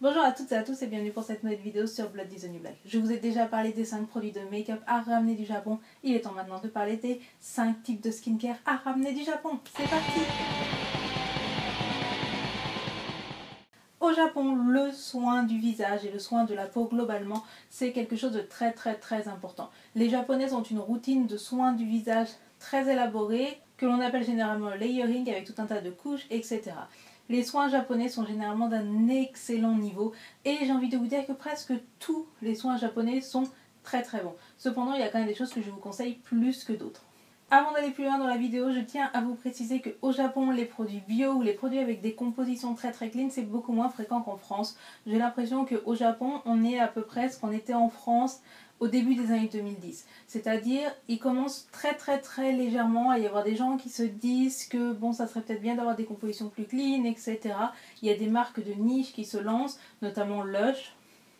Bonjour à toutes et à tous et bienvenue pour cette nouvelle vidéo sur Blood is the New Black. Je vous ai déjà parlé des 5 produits de make-up à ramener du Japon. Il est temps maintenant de parler des 5 types de skincare à ramener du Japon. C'est parti Au Japon, le soin du visage et le soin de la peau globalement, c'est quelque chose de très très très important. Les Japonaises ont une routine de soins du visage très élaborée que l'on appelle généralement layering avec tout un tas de couches, etc. Les soins japonais sont généralement d'un excellent niveau et j'ai envie de vous dire que presque tous les soins japonais sont très très bons. Cependant, il y a quand même des choses que je vous conseille plus que d'autres. Avant d'aller plus loin dans la vidéo, je tiens à vous préciser qu'au Japon, les produits bio ou les produits avec des compositions très très clean, c'est beaucoup moins fréquent qu'en France. J'ai l'impression qu'au Japon, on est à peu près ce qu'on était en France au début des années 2010. C'est-à-dire, il commence très très très légèrement à y avoir des gens qui se disent que bon, ça serait peut-être bien d'avoir des compositions plus clean, etc. Il y a des marques de niche qui se lancent, notamment Lush.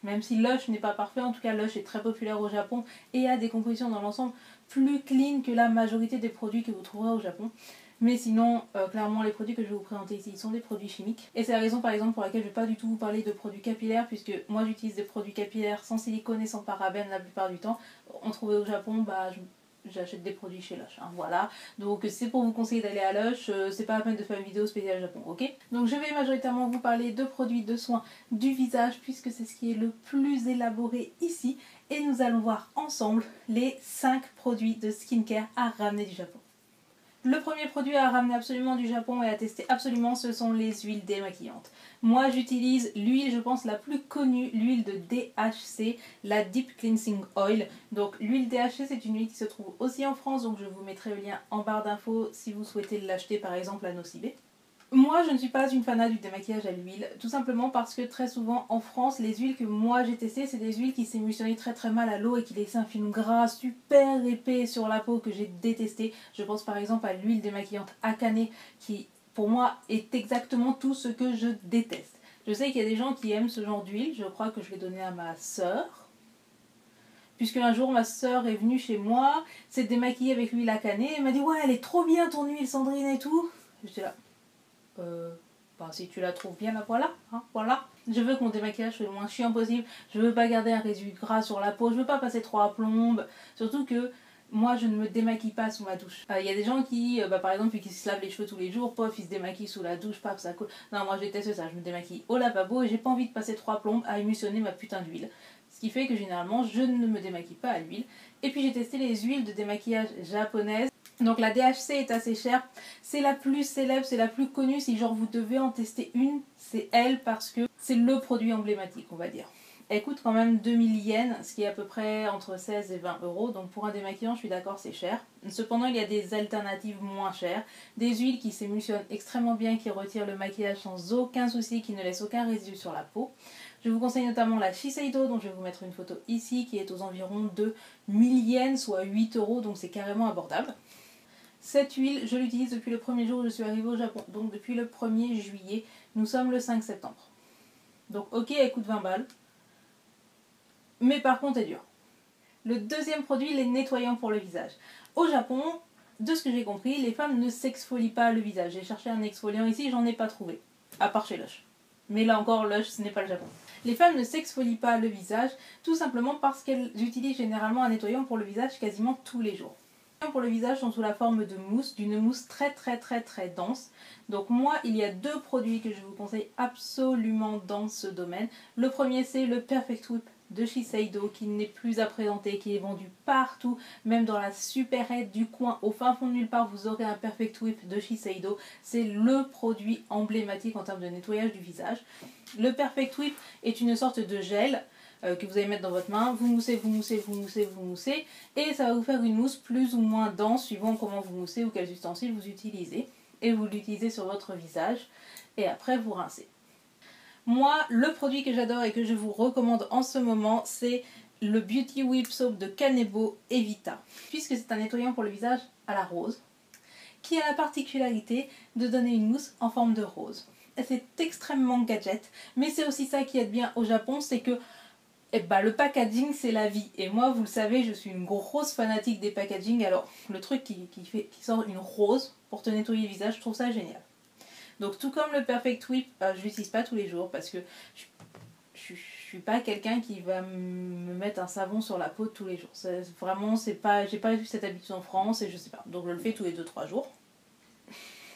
Même si Lush n'est pas parfait, en tout cas Lush est très populaire au Japon et a des compositions dans l'ensemble plus clean que la majorité des produits que vous trouverez au Japon. Mais sinon, euh, clairement, les produits que je vais vous présenter ici sont des produits chimiques. Et c'est la raison par exemple pour laquelle je ne vais pas du tout vous parler de produits capillaires, puisque moi j'utilise des produits capillaires sans silicone et sans parabènes la plupart du temps. On trouvait au Japon, bah, j'achète des produits chez Lush. Hein, voilà. Donc c'est pour vous conseiller d'aller à Lush, euh, c'est pas la peine de faire une vidéo spéciale Japon, ok? Donc je vais majoritairement vous parler de produits de soins du visage, puisque c'est ce qui est le plus élaboré ici. Et nous allons voir ensemble les 5 produits de skincare à ramener du Japon. Le premier produit à ramener absolument du Japon et à tester absolument, ce sont les huiles démaquillantes. Moi, j'utilise l'huile, je pense, la plus connue, l'huile de DHC, la Deep Cleansing Oil. Donc, l'huile DHC, c'est une huile qui se trouve aussi en France, donc je vous mettrai le lien en barre d'infos si vous souhaitez l'acheter, par exemple, à Nocibé. Moi, je ne suis pas une fanat du démaquillage à l'huile, tout simplement parce que très souvent en France, les huiles que moi j'ai testées, c'est des huiles qui s'émulsionnaient très très mal à l'eau et qui laissaient un film gras super épais sur la peau que j'ai détesté. Je pense par exemple à l'huile démaquillante Akane qui, pour moi, est exactement tout ce que je déteste. Je sais qu'il y a des gens qui aiment ce genre d'huile, je crois que je l'ai donné à ma sœur. Puisque un jour ma sœur est venue chez moi, s'est démaquillée avec l'huile Akane et m'a dit Ouais, elle est trop bien ton huile Sandrine et tout. J'étais là. Euh, bah, si tu la trouves bien, la voilà. Hein, voilà. Je veux que mon démaquillage soit le moins chiant possible. Je veux pas garder un résidu gras sur la peau. Je veux pas passer trois plombes. Surtout que moi, je ne me démaquille pas sous ma douche. Il euh, y a des gens qui, euh, bah, par exemple, qui se lavent les cheveux tous les jours, pof, ils se démaquillent sous la douche, paf, ça coule. Non, moi, je déteste ça. Je me démaquille au lavabo et j'ai pas envie de passer trois plombes à émulsionner ma putain d'huile. Ce qui fait que généralement, je ne me démaquille pas à l'huile. Et puis, j'ai testé les huiles de démaquillage japonaises. Donc la DHC est assez chère. C'est la plus célèbre, c'est la plus connue. Si genre vous devez en tester une, c'est elle parce que c'est le produit emblématique, on va dire. Elle coûte quand même 2000 yens, ce qui est à peu près entre 16 et 20 euros. Donc pour un démaquillant, je suis d'accord, c'est cher. Cependant, il y a des alternatives moins chères. Des huiles qui s'émulsionnent extrêmement bien, qui retirent le maquillage sans aucun souci, qui ne laissent aucun résidu sur la peau. Je vous conseille notamment la Shiseido, dont je vais vous mettre une photo ici, qui est aux environs de 1000 yens, soit 8 euros, donc c'est carrément abordable. Cette huile, je l'utilise depuis le premier jour où je suis arrivée au Japon, donc depuis le 1er juillet. Nous sommes le 5 septembre. Donc ok, elle coûte 20 balles. Mais par contre, elle dure. Le deuxième produit, les nettoyants pour le visage. Au Japon, de ce que j'ai compris, les femmes ne s'exfolient pas le visage. J'ai cherché un exfoliant ici, j'en ai pas trouvé. À part chez Lush. Mais là encore, Lush, ce n'est pas le Japon. Les femmes ne s'exfolient pas le visage, tout simplement parce qu'elles utilisent généralement un nettoyant pour le visage quasiment tous les jours pour le visage sont sous la forme de mousse, d'une mousse très très très très dense. Donc moi, il y a deux produits que je vous conseille absolument dans ce domaine. Le premier, c'est le Perfect Whip de Shiseido qui n'est plus à présenter, qui est vendu partout, même dans la supérette du coin, au fin fond de nulle part, vous aurez un Perfect Whip de Shiseido. C'est le produit emblématique en termes de nettoyage du visage. Le Perfect Whip est une sorte de gel euh, que vous allez mettre dans votre main. Vous moussez, vous moussez, vous moussez, vous moussez. Et ça va vous faire une mousse plus ou moins dense suivant comment vous moussez ou quels ustensiles vous utilisez. Et vous l'utilisez sur votre visage. Et après, vous rincez. Moi, le produit que j'adore et que je vous recommande en ce moment, c'est le Beauty Whip Soap de Kanebo Evita. Puisque c'est un nettoyant pour le visage à la rose, qui a la particularité de donner une mousse en forme de rose. C'est extrêmement gadget, mais c'est aussi ça qui est bien au Japon, c'est que eh ben, le packaging c'est la vie. Et moi, vous le savez, je suis une grosse fanatique des packaging. Alors, le truc qui, fait, qui sort une rose pour te nettoyer le visage, je trouve ça génial. Donc, tout comme le Perfect Whip, euh, je l'utilise pas tous les jours parce que je suis je, suis pas quelqu'un qui va me mettre un savon sur la peau tous les jours. vraiment, c'est pas, j'ai pas eu cette habitude en France et je sais pas. Donc je le fais tous les 2-3 jours.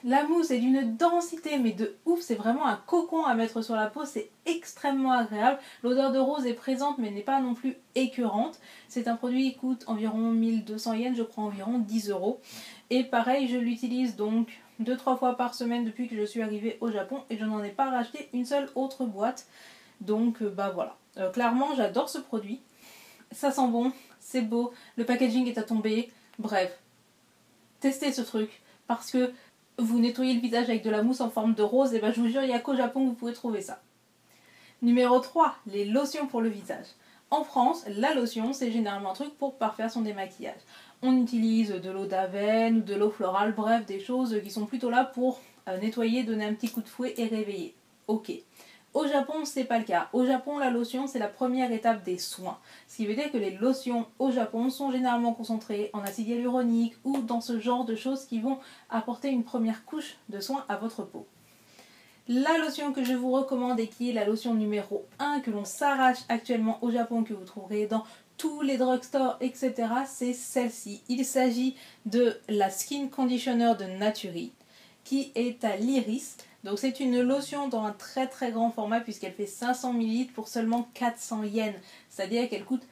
La mousse est d'une densité, mais de ouf, c'est vraiment un cocon à mettre sur la peau, c'est extrêmement agréable. L'odeur de rose est présente, mais n'est pas non plus écœurante. C'est un produit qui coûte environ 1200 yens, je crois environ 10 euros. Et pareil, je l'utilise donc 2-3 fois par semaine depuis que je suis arrivée au Japon et je n'en ai pas racheté une seule autre boîte. Donc euh, bah voilà. Euh, clairement, j'adore ce produit. Ça sent bon, c'est beau, le packaging est à tomber. Bref, testez ce truc parce que vous nettoyez le visage avec de la mousse en forme de rose, et ben je vous jure, il n'y a qu'au Japon que vous pouvez trouver ça. Numéro 3, les lotions pour le visage. En France, la lotion, c'est généralement un truc pour parfaire son démaquillage. On utilise de l'eau d'avenne ou de l'eau florale, bref, des choses qui sont plutôt là pour euh, nettoyer, donner un petit coup de fouet et réveiller. Ok. Au Japon, c'est pas le cas. Au Japon, la lotion, c'est la première étape des soins. Ce qui veut dire que les lotions au Japon sont généralement concentrées en acide hyaluronique ou dans ce genre de choses qui vont apporter une première couche de soins à votre peau. La lotion que je vous recommande et qui est la lotion numéro 1 que l'on s'arrache actuellement au Japon, que vous trouverez dans tous les drugstores, etc., c'est celle-ci. Il s'agit de la Skin Conditioner de Naturi, qui est à l'iris. Donc c'est une lotion dans un très très grand format puisqu'elle fait 500 ml pour seulement 400 yens. C'est-à-dire qu'elle coûte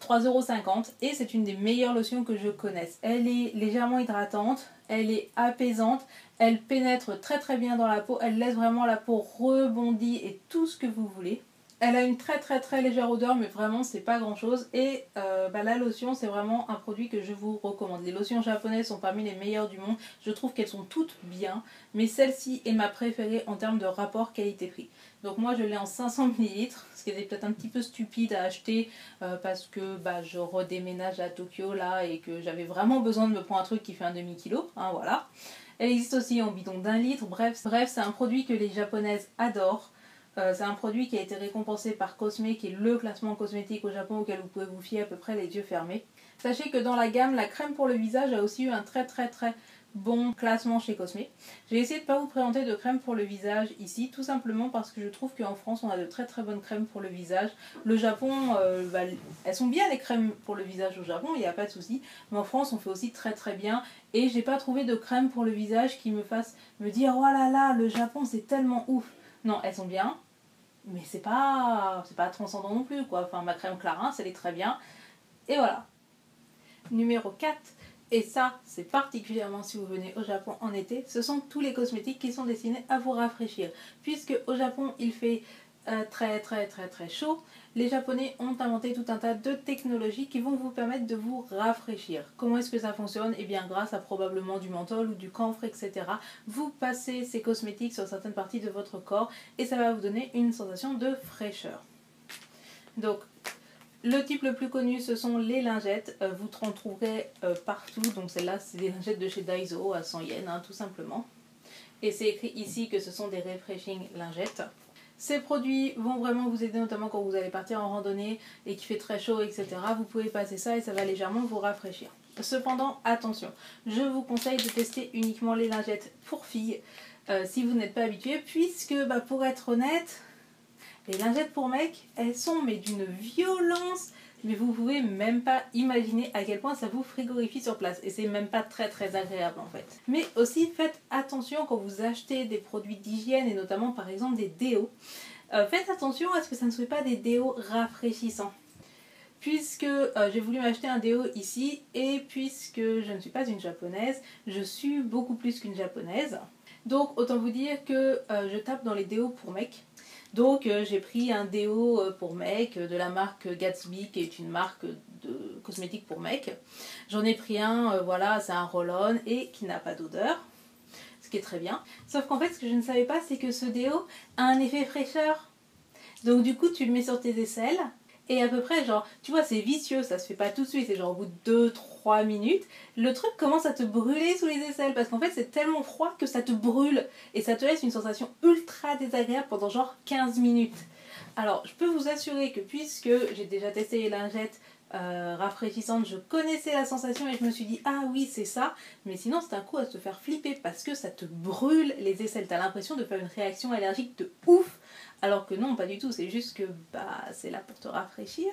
3,50€ et c'est une des meilleures lotions que je connaisse. Elle est légèrement hydratante, elle est apaisante, elle pénètre très très bien dans la peau, elle laisse vraiment la peau rebondie et tout ce que vous voulez. Elle a une très très très légère odeur, mais vraiment c'est pas grand chose. Et euh, bah, la lotion, c'est vraiment un produit que je vous recommande. Les lotions japonaises sont parmi les meilleures du monde. Je trouve qu'elles sont toutes bien, mais celle-ci est ma préférée en termes de rapport qualité-prix. Donc moi je l'ai en 500 ml, ce qui est peut-être un petit peu stupide à acheter euh, parce que bah, je redéménage à Tokyo là et que j'avais vraiment besoin de me prendre un truc qui fait un demi-kilo. Hein, voilà. Elle existe aussi en bidon d'un litre. Bref, bref c'est un produit que les japonaises adorent. Euh, c'est un produit qui a été récompensé par Cosme, qui est le classement cosmétique au Japon auquel vous pouvez vous fier à peu près les yeux fermés. Sachez que dans la gamme, la crème pour le visage a aussi eu un très très très bon classement chez Cosme. J'ai essayé de ne pas vous présenter de crème pour le visage ici, tout simplement parce que je trouve qu'en France, on a de très très bonnes crèmes pour le visage. Le Japon, euh, bah, elles sont bien les crèmes pour le visage au Japon, il n'y a pas de souci. Mais en France, on fait aussi très très bien. Et j'ai pas trouvé de crème pour le visage qui me fasse me dire oh là là, le Japon c'est tellement ouf. Non, elles sont bien, mais c'est pas c'est pas transcendant non plus quoi. Enfin ma crème Clarins, elle est très bien. Et voilà. Numéro 4, et ça c'est particulièrement si vous venez au Japon en été, ce sont tous les cosmétiques qui sont destinés à vous rafraîchir. Puisque au Japon il fait euh, très très très très chaud, les Japonais ont inventé tout un tas de technologies qui vont vous permettre de vous rafraîchir. Comment est-ce que ça fonctionne? Eh bien grâce à probablement du menthol ou du camphre, etc. Vous passez ces cosmétiques sur certaines parties de votre corps et ça va vous donner une sensation de fraîcheur. Donc le type le plus connu, ce sont les lingettes. Euh, vous en trouverez euh, partout. Donc celles-là, c'est des lingettes de chez Daiso à 100 yens, hein, tout simplement. Et c'est écrit ici que ce sont des refreshing lingettes. Ces produits vont vraiment vous aider, notamment quand vous allez partir en randonnée et qu'il fait très chaud, etc. Vous pouvez passer ça et ça va légèrement vous rafraîchir. Cependant, attention, je vous conseille de tester uniquement les lingettes pour filles euh, si vous n'êtes pas habitué, puisque bah, pour être honnête, les lingettes pour mecs, elles sont mais d'une violence mais vous pouvez même pas imaginer à quel point ça vous frigorifie sur place et c'est même pas très très agréable en fait. Mais aussi faites attention quand vous achetez des produits d'hygiène et notamment par exemple des déos. Euh, faites attention à ce que ça ne soit pas des déos rafraîchissants. Puisque euh, j'ai voulu m'acheter un déo ici et puisque je ne suis pas une japonaise, je suis beaucoup plus qu'une japonaise. Donc autant vous dire que euh, je tape dans les déos pour mecs donc euh, j'ai pris un déo euh, pour mec euh, de la marque Gatsby qui est une marque de cosmétiques pour mec. J'en ai pris un, voilà, c'est un roll-on et qui n'a pas d'odeur, ce qui est très bien. Sauf qu'en fait ce que je ne savais pas c'est que ce déo a un effet fraîcheur. Donc du coup tu le mets sur tes aisselles et à peu près, genre, tu vois, c'est vicieux, ça se fait pas tout de suite, c'est genre au bout de 2-3 minutes, le truc commence à te brûler sous les aisselles parce qu'en fait, c'est tellement froid que ça te brûle et ça te laisse une sensation ultra désagréable pendant genre 15 minutes. Alors, je peux vous assurer que puisque j'ai déjà testé les lingettes euh, rafraîchissantes, je connaissais la sensation et je me suis dit, ah oui, c'est ça, mais sinon, c'est un coup à te faire flipper parce que ça te brûle les aisselles. T'as l'impression de faire une réaction allergique de ouf Alors que non, pas du tout, c'est juste que bah, c'est là pour te rafraîchir.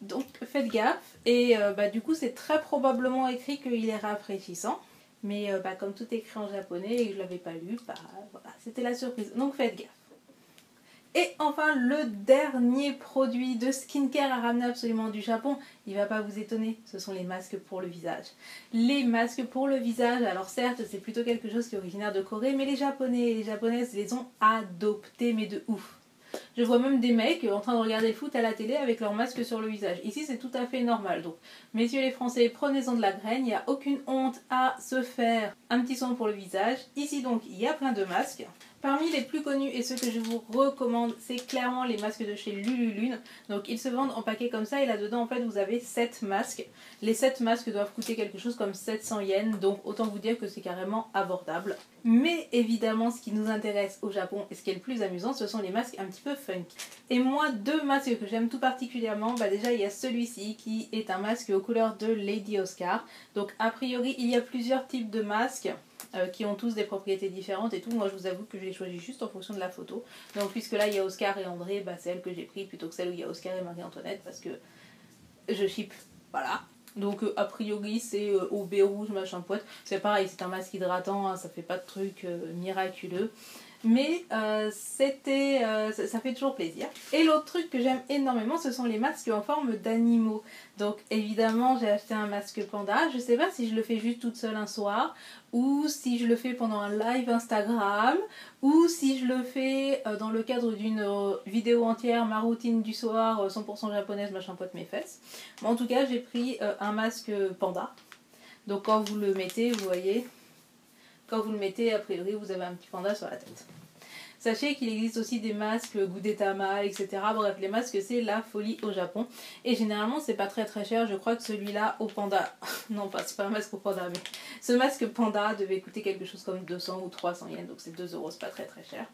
Donc faites gaffe. Et euh, bah, du coup, c'est très probablement écrit qu'il est rafraîchissant. Mais euh, bah, comme tout est écrit en japonais et que je ne l'avais pas lu, bah, voilà, c'était la surprise. Donc faites gaffe. Et enfin, le dernier produit de skincare à ramener absolument du Japon, il va pas vous étonner, ce sont les masques pour le visage. Les masques pour le visage, alors certes, c'est plutôt quelque chose qui est originaire de Corée, mais les Japonais et les Japonaises les ont adoptés, mais de ouf. Je vois même des mecs en train de regarder le foot à la télé avec leur masque sur le visage. Ici, c'est tout à fait normal. Donc, messieurs les Français, prenez-en de la graine. Il n'y a aucune honte à se faire un petit son pour le visage. Ici, donc, il y a plein de masques. Parmi les plus connus et ceux que je vous recommande, c'est clairement les masques de chez Lululune. Donc ils se vendent en paquet comme ça et là-dedans en fait vous avez 7 masques. Les 7 masques doivent coûter quelque chose comme 700 yens, donc autant vous dire que c'est carrément abordable. Mais évidemment ce qui nous intéresse au Japon et ce qui est le plus amusant, ce sont les masques un petit peu Et moi, deux masques que j'aime tout particulièrement, bah déjà il y a celui-ci qui est un masque aux couleurs de Lady Oscar. Donc a priori il y a plusieurs types de masques. Euh, qui ont tous des propriétés différentes et tout. Moi, je vous avoue que je l'ai choisi juste en fonction de la photo. Donc, puisque là, il y a Oscar et André, bah, c'est elle que j'ai pris plutôt que celle où il y a Oscar et Marie-Antoinette parce que je ship. Voilà. Donc, euh, a priori, c'est euh, au B rouge, machin poète. C'est pareil, c'est un masque hydratant, hein, ça fait pas de trucs miraculeux mais euh, c'était, euh, ça, fait toujours plaisir. Et l'autre truc que j'aime énormément, ce sont les masques en forme d'animaux. Donc évidemment, j'ai acheté un masque panda. Je sais pas si je le fais juste toute seule un soir, ou si je le fais pendant un live Instagram, ou si je le fais euh, dans le cadre d'une vidéo entière, ma routine du soir, 100% japonaise, machin pote mes fesses. Mais en tout cas, j'ai pris un masque panda. Donc quand vous le mettez, vous voyez, quand vous le mettez, a priori, vous avez un petit panda sur la tête. Sachez qu'il existe aussi des masques Gudetama, etc. Bref, les masques, c'est la folie au Japon. Et généralement, c'est pas très très cher. Je crois que celui-là au panda. non, pas, c'est pas un masque au panda, mais ce masque panda devait coûter quelque chose comme 200 ou 300 yens. Donc c'est 2 euros, c'est pas très très cher.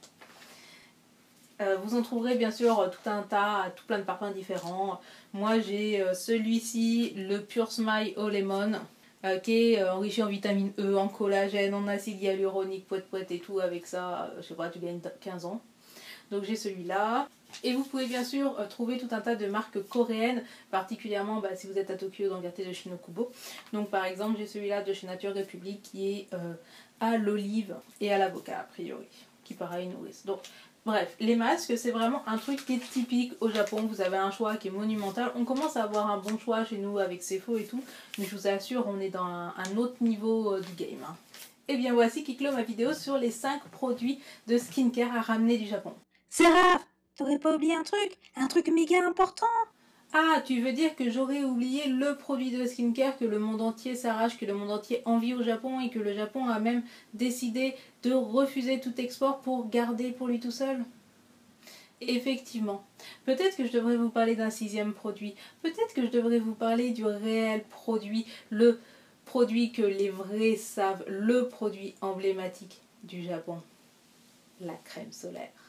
Euh, vous en trouverez bien sûr tout un tas, tout plein de parfums différents. Moi j'ai euh, celui-ci, le Pure Smile au Lemon. Euh, qui est euh, enrichi en vitamine E, en collagène, en acide hyaluronique, poète poète et tout. Avec ça, euh, je sais pas, tu gagnes 15 ans. Donc j'ai celui-là. Et vous pouvez bien sûr trouver tout un tas de marques coréennes, particulièrement bah, si vous êtes à Tokyo dans le quartier de Shinokubo. Donc par exemple, j'ai celui-là de chez Nature République qui est à l'olive et à l'avocat a priori, qui pareil nourrissent. Bref, les masques, c'est vraiment un truc qui est typique au Japon. Vous avez un choix qui est monumental. On commence à avoir un bon choix chez nous avec faux et tout. Mais je vous assure, on est dans un, autre niveau euh, du game. Et hein. eh bien voici qui clôt ma vidéo sur les 5 produits de skincare à ramener du Japon. Sarah, t'aurais pas oublié un truc Un truc méga important ah, tu veux dire que j'aurais oublié le produit de skincare que le monde entier s'arrache, que le monde entier envie au Japon et que le Japon a même décidé de refuser tout export pour garder pour lui tout seul? Effectivement. Peut-être que je devrais vous parler d'un sixième produit. Peut-être que je devrais vous parler du réel produit, le produit que les vrais savent, le produit emblématique du Japon. La crème solaire.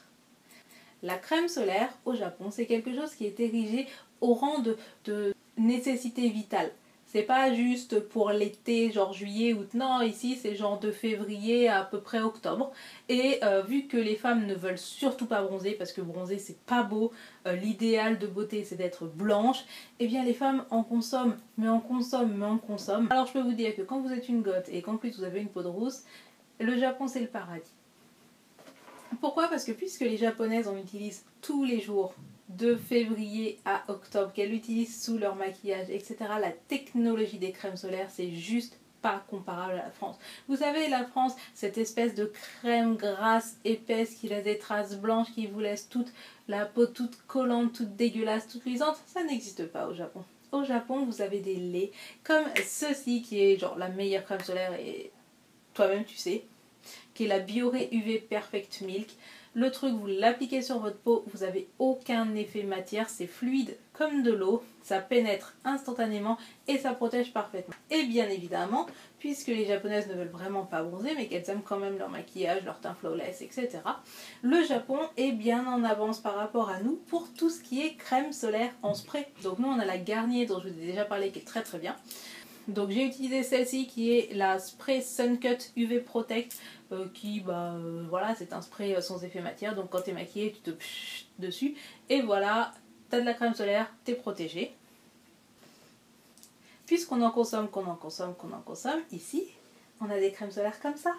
La crème solaire au Japon, c'est quelque chose qui est érigé au rang de, nécessité vitale. C'est pas juste pour l'été, genre juillet, août. Non, ici c'est genre de février à, peu près octobre. Et euh, vu que les femmes ne veulent surtout pas bronzer, parce que bronzer c'est pas beau, euh, l'idéal de beauté c'est d'être blanche, et eh bien les femmes en consomment, mais en consomment, mais en consomment. Alors je peux vous dire que quand vous êtes une gotte et qu'en plus vous avez une peau de rousse, le Japon c'est le paradis. Pourquoi? Parce que puisque les japonaises en utilisent tous les jours de février à octobre, qu'elles utilisent sous leur maquillage, etc. La technologie des crèmes solaires, c'est juste pas comparable à la France. Vous savez, la France, cette espèce de crème grasse, épaisse, qui laisse des traces blanches, qui vous laisse toute la peau toute collante, toute dégueulasse, toute luisante, ça n'existe pas au Japon. Au Japon, vous avez des laits comme ceci, qui est genre la meilleure crème solaire, et toi-même tu sais, qui est la Bioré UV Perfect Milk. Le truc, vous l'appliquez sur votre peau, vous n'avez aucun effet matière, c'est fluide comme de l'eau, ça pénètre instantanément et ça protège parfaitement. Et bien évidemment, puisque les japonaises ne veulent vraiment pas bronzer, mais qu'elles aiment quand même leur maquillage, leur teint flawless, etc., le Japon est bien en avance par rapport à nous pour tout ce qui est crème solaire en spray. Donc nous, on a la Garnier dont je vous ai déjà parlé qui est très très bien. Donc j'ai utilisé celle-ci qui est la Spray Sun Cut UV Protect euh, qui bah voilà c'est un spray sans effet matière donc quand tu es maquillée tu te psh dessus et voilà t'as de la crème solaire, t'es protégé. Puisqu'on en consomme, qu'on en consomme, qu'on en consomme, ici on a des crèmes solaires comme ça.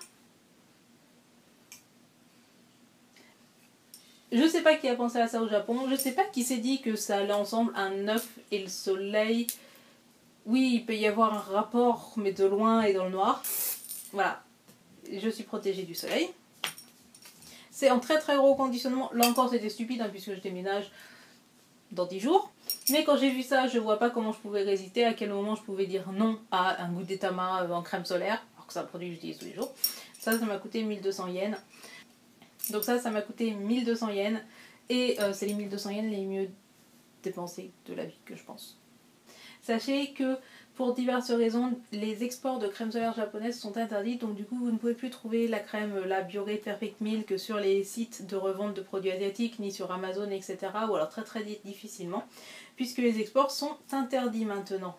Je sais pas qui a pensé à ça au Japon, je sais pas qui s'est dit que ça allait ensemble un œuf et le soleil. Oui, il peut y avoir un rapport, mais de loin et dans le noir. Voilà, je suis protégée du soleil. C'est en très très gros conditionnement. Là encore, c'était stupide hein, puisque je déménage dans 10 jours. Mais quand j'ai vu ça, je vois pas comment je pouvais résister, à quel moment je pouvais dire non à un goût d'étama en crème solaire, alors que c'est un produit que j'utilise tous les jours. Ça, ça m'a coûté 1200 yens. Donc ça, ça m'a coûté 1200 yens. Et euh, c'est les 1200 yens les mieux dépensés de la vie que je pense. Sachez que pour diverses raisons, les exports de crème solaire japonaises sont interdits, donc du coup vous ne pouvez plus trouver la crème, la Bioré Perfect Milk sur les sites de revente de produits asiatiques, ni sur Amazon, etc. Ou alors très très difficilement, puisque les exports sont interdits maintenant.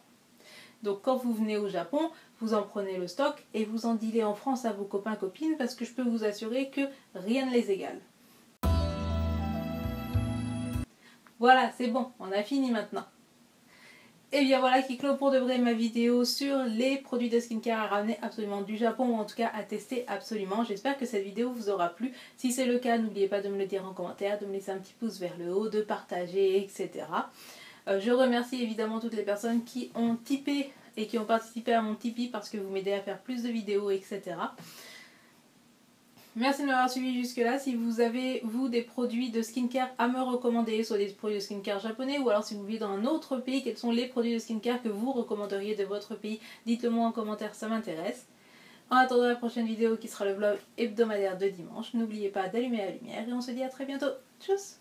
Donc quand vous venez au Japon, vous en prenez le stock et vous en dealez en France à vos copains copines parce que je peux vous assurer que rien ne les égale. Voilà, c'est bon, on a fini maintenant. Et bien voilà qui clôt pour de vrai ma vidéo sur les produits de skincare à ramener absolument du Japon ou en tout cas à tester absolument. J'espère que cette vidéo vous aura plu. Si c'est le cas, n'oubliez pas de me le dire en commentaire, de me laisser un petit pouce vers le haut, de partager, etc. Euh, je remercie évidemment toutes les personnes qui ont typé et qui ont participé à mon Tipeee parce que vous m'aidez à faire plus de vidéos, etc. Merci de m'avoir suivi jusque là. Si vous avez, vous, des produits de skincare à me recommander, soit des produits de skincare japonais, ou alors si vous vivez dans un autre pays, quels sont les produits de skincare que vous recommanderiez de votre pays? Dites-le moi en commentaire, ça m'intéresse. En attendant la prochaine vidéo qui sera le vlog hebdomadaire de dimanche, n'oubliez pas d'allumer la lumière et on se dit à très bientôt. Tchuss